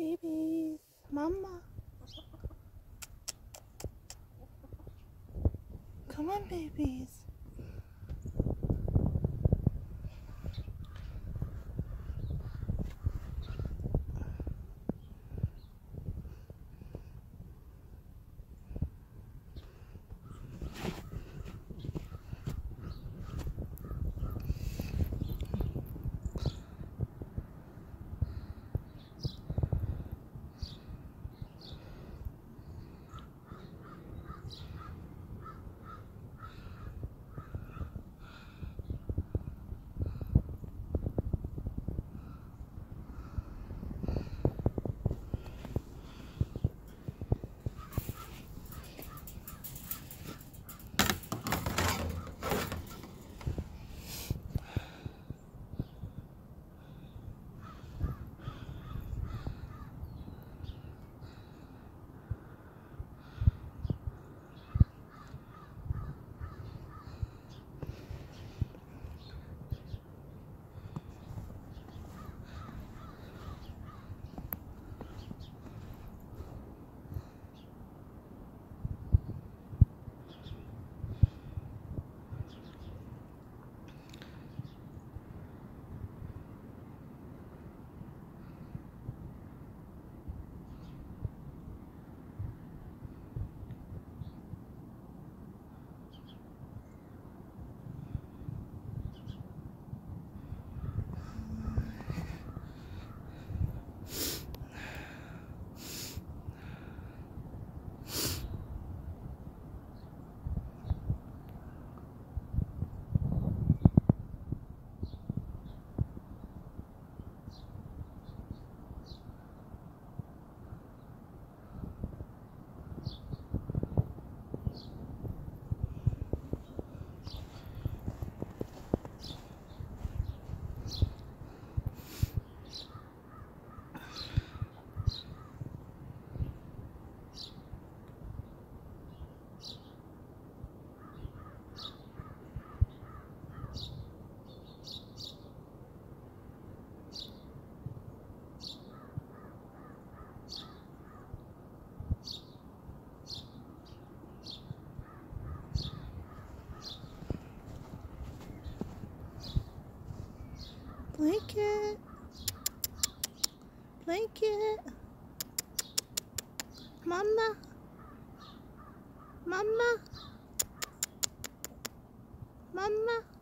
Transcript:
babies. Mama. Come on, babies. Blanket. Blanket. Mama. Mama. Mama.